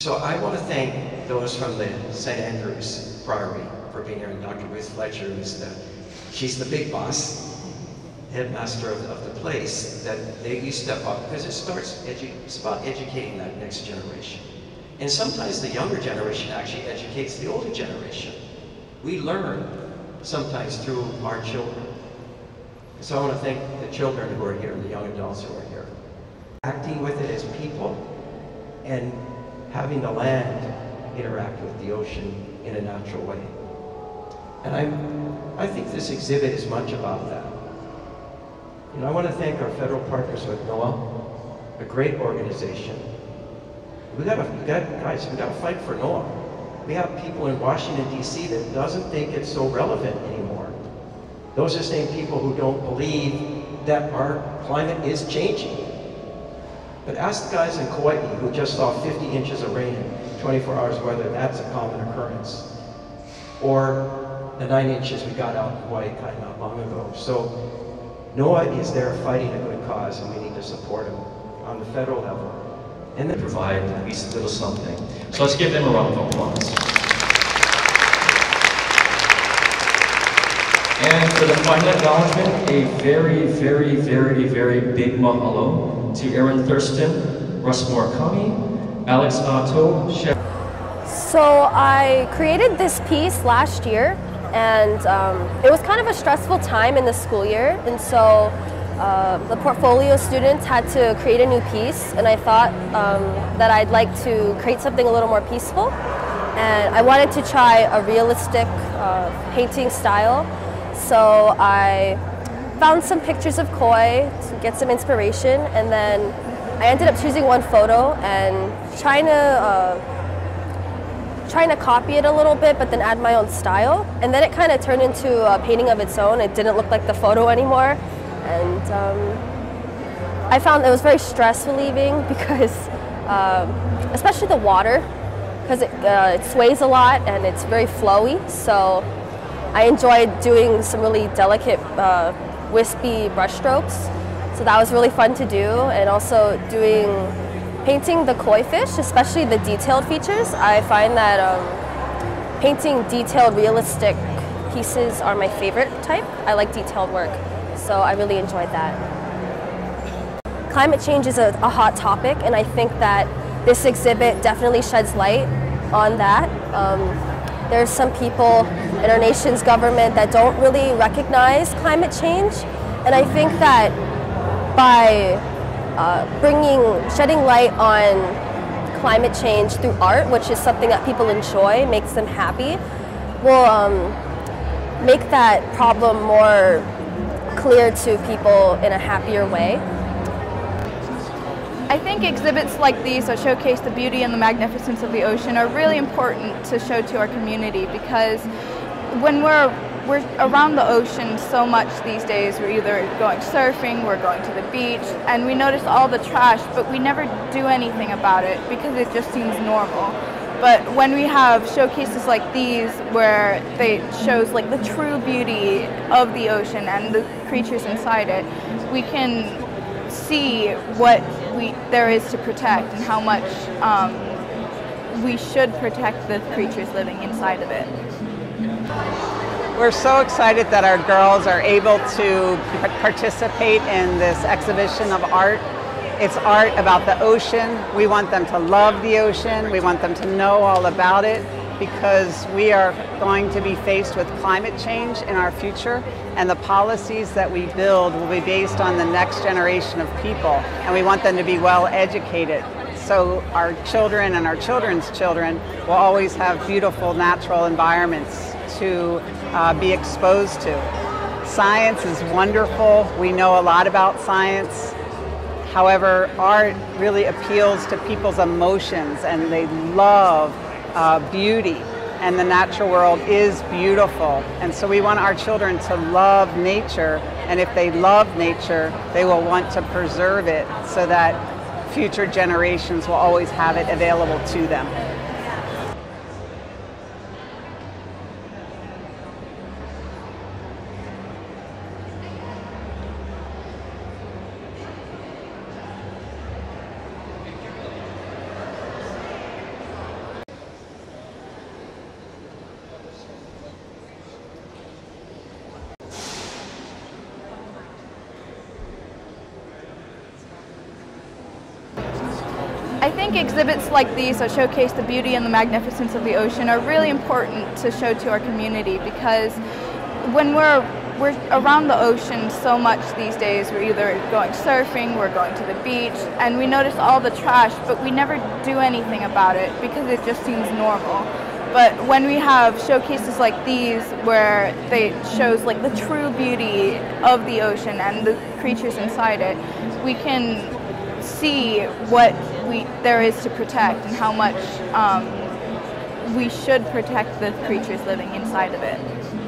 So I want to thank those from the St. Andrews Priory for being here, and Dr. Ruth Fletcher, who's the, she's the big boss, headmaster of, of the place, that they, you step up, because it starts, edu it's about educating that next generation. And sometimes the younger generation actually educates the older generation. We learn sometimes through our children. So I want to thank the children who are here, the young adults who are here. Acting with it as people and having the land interact with the ocean in a natural way. And I'm, I think this exhibit is much about that. Know, I want to thank our federal partners with NOAA, a great organization. We got to, we got, guys, we got to fight for NOAA. We have people in Washington, D.C. that doesn't think it's so relevant anymore. Those are the same people who don't believe that our climate is changing. But ask the guys in Kauai who just saw 50 inches of rain in 24 hours whether that's a common occurrence. Or the nine inches we got out in Hawaii not long ago. So NOAA is there fighting a good cause and we need to support him on the federal level. And then provide at least a little something. So let's give them a round of applause. And for the final acknowledgement, a very, very, very, very big mahalo to Aaron Thurston, Russ Murakami, Alex Otto, Chef. So I created this piece last year and um, it was kind of a stressful time in the school year. And so uh, the portfolio students had to create a new piece. And I thought um, that I'd like to create something a little more peaceful. And I wanted to try a realistic uh, painting style. So I found some pictures of koi to get some inspiration. And then I ended up choosing one photo and trying to uh, trying to copy it a little bit, but then add my own style. And then it kind of turned into a painting of its own. It didn't look like the photo anymore. And um, I found it was very stress relieving because, um, especially the water, because it, uh, it sways a lot and it's very flowy. So I enjoyed doing some really delicate, uh, wispy brush strokes. So that was really fun to do. And also doing Painting the koi fish, especially the detailed features, I find that um, painting detailed, realistic pieces are my favorite type. I like detailed work, so I really enjoyed that. Climate change is a, a hot topic, and I think that this exhibit definitely sheds light on that. Um, there's some people in our nation's government that don't really recognize climate change, and I think that by uh, bringing, shedding light on climate change through art, which is something that people enjoy, makes them happy, will um, make that problem more clear to people in a happier way. I think exhibits like these that showcase the beauty and the magnificence of the ocean are really important to show to our community because when we're we're around the ocean so much these days. We're either going surfing, we're going to the beach, and we notice all the trash, but we never do anything about it because it just seems normal. But when we have showcases like these where they shows like the true beauty of the ocean and the creatures inside it, we can see what we there is to protect and how much um, we should protect the creatures living inside of it. We're so excited that our girls are able to participate in this exhibition of art. It's art about the ocean. We want them to love the ocean. We want them to know all about it because we are going to be faced with climate change in our future and the policies that we build will be based on the next generation of people and we want them to be well educated so our children and our children's children will always have beautiful natural environments to uh, be exposed to. Science is wonderful. We know a lot about science. However, art really appeals to people's emotions and they love uh, beauty. and the natural world is beautiful. And so we want our children to love nature, and if they love nature, they will want to preserve it so that future generations will always have it available to them. I think exhibits like these that showcase the beauty and the magnificence of the ocean are really important to show to our community because when we're we're around the ocean so much these days. We're either going surfing, we're going to the beach, and we notice all the trash, but we never do anything about it because it just seems normal. But when we have showcases like these where they shows like the true beauty of the ocean and the creatures inside it, we can see what we there is to protect and how much um, we should protect the creatures living inside of it.